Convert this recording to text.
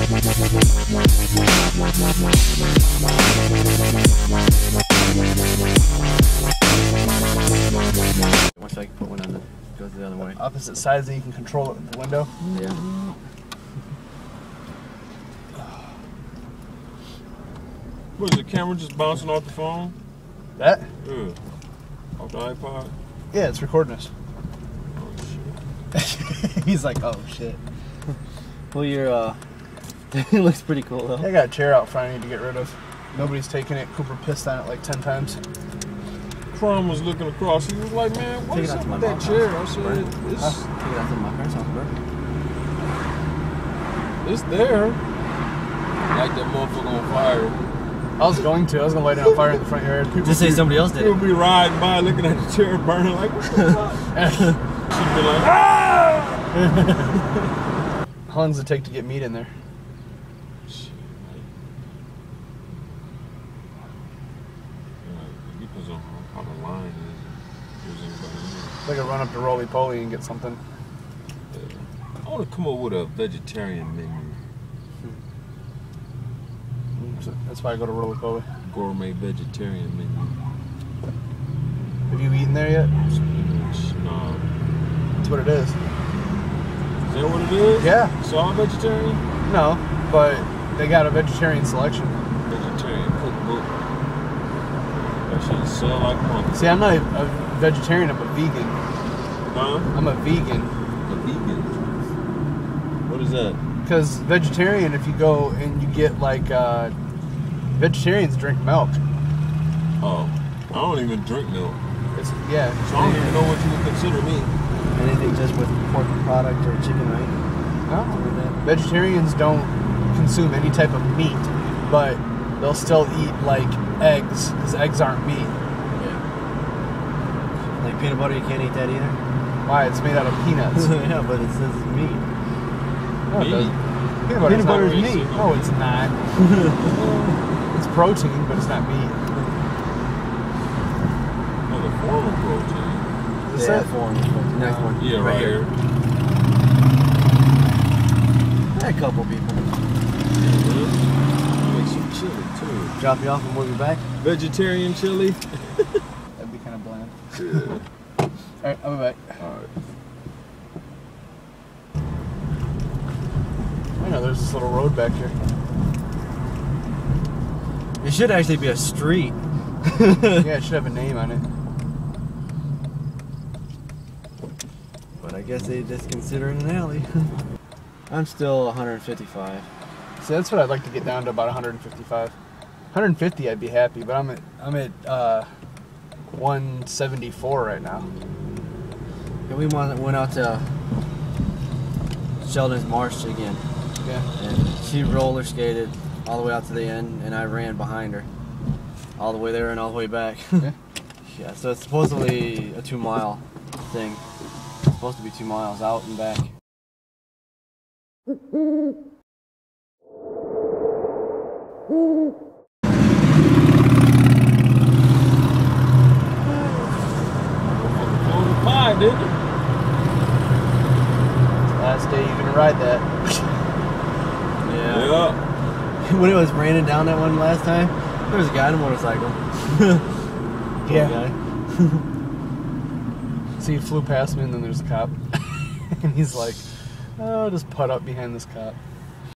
Once I put one on goes the other way. Opposite sides, then you can control it with the window. Yeah. What is the camera just bouncing off the phone? That? Yeah. Off the iPod? Yeah, it's recording us. Oh, He's like, oh shit. well, your uh, it looks pretty cool though. I got a chair out front I need to get rid of. Nobody's taking it. Cooper pissed on it like 10 times. Crum was looking across. He was like, man, Take it what's out up my with that chair? I house. said, it's, Take it out to my parents' house, bro. it's there. Like that motherfucker on fire. I was going to. I was going to light it on fire in the front yard. People Just say somebody else did People be riding by looking at the chair burning like, what the fuck? She'd be like, ah! How long does it take to get meat in there? Shit, like, yeah, it depends on how, the line is. If there's anybody in Like a run up to Roly Poly and get something. Yeah. I want to come up with a vegetarian menu. Hmm. So That's why I go to Roly Poly. Gourmet vegetarian menu. Have you eaten there yet? Spinach, nah. That's what it is. Is that what it is? Yeah. It's all vegetarian? No, but they got a vegetarian selection. Vegetarian cookbook. That shit sell like monkey. See, I'm not a, a vegetarian. I'm a vegan. Huh? I'm a vegan. A vegan. What is that? Because vegetarian, if you go and you get like, uh, vegetarians drink milk. Oh. I don't even drink milk. It's yeah. So I don't even know what you would consider me. Anything just with pork product or chicken, right? No. Something like that. Vegetarians don't consume any type of meat, but they'll still eat like eggs because eggs aren't meat. Yeah. Like peanut butter, you can't eat that either. Why? It's made out of peanuts. yeah, but it says meat. No, it Meat. Peanut butter's Peanut not butter's meat. meat. No, it's not. it's protein, but it's not meat. Well, the form of protein. Is yeah, that form. Next one. Yeah, right, here. A couple people. Drop you off and we'll be back. Vegetarian chili. That'd be kind of bland. Yeah. All right, I'll be back. All right. I know there's this little road back here. It should actually be a street. yeah, it should have a name on it. But I guess they just consider it an alley. I'm still 155. See, that's what I'd like to get down to about 155. 150, I'd be happy, but I'm at I'm at uh, 174 right now. And we went went out to Sheldon's Marsh again. Yeah. And she roller skated all the way out to the end, and I ran behind her. All the way there and all the way back. Yeah. yeah, so it's supposedly a two mile thing. It's supposed to be two miles out and back. Full of pie, didn't it? Last day you're gonna ride that. Yeah. Yeah. when it was raining down that one last time, there was a guy on a motorcycle. Yeah. guy. So he flew past me, and then there's a cop, and he's like, "Oh, just put up behind this cop."